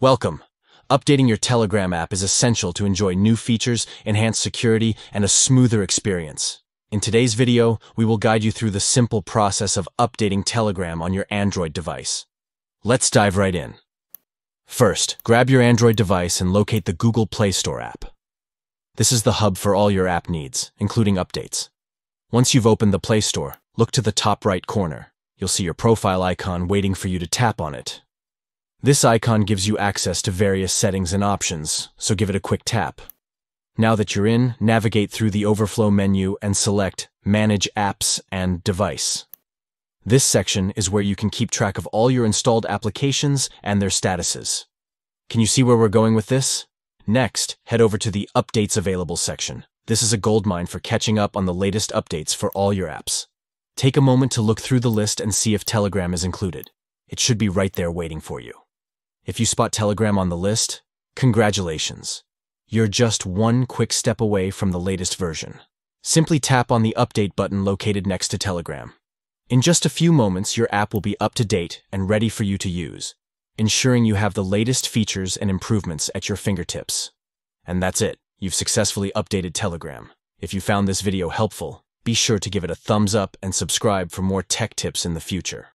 Welcome. Updating your Telegram app is essential to enjoy new features, enhanced security, and a smoother experience. In today's video, we will guide you through the simple process of updating Telegram on your Android device. Let's dive right in. First, grab your Android device and locate the Google Play Store app. This is the hub for all your app needs, including updates. Once you've opened the Play Store, look to the top right corner. You'll see your profile icon waiting for you to tap on it. This icon gives you access to various settings and options, so give it a quick tap. Now that you're in, navigate through the Overflow menu and select Manage Apps and Device. This section is where you can keep track of all your installed applications and their statuses. Can you see where we're going with this? Next, head over to the Updates Available section. This is a goldmine for catching up on the latest updates for all your apps. Take a moment to look through the list and see if Telegram is included. It should be right there waiting for you. If you spot Telegram on the list, congratulations. You're just one quick step away from the latest version. Simply tap on the Update button located next to Telegram. In just a few moments, your app will be up to date and ready for you to use, ensuring you have the latest features and improvements at your fingertips. And that's it. You've successfully updated Telegram. If you found this video helpful, be sure to give it a thumbs up and subscribe for more tech tips in the future.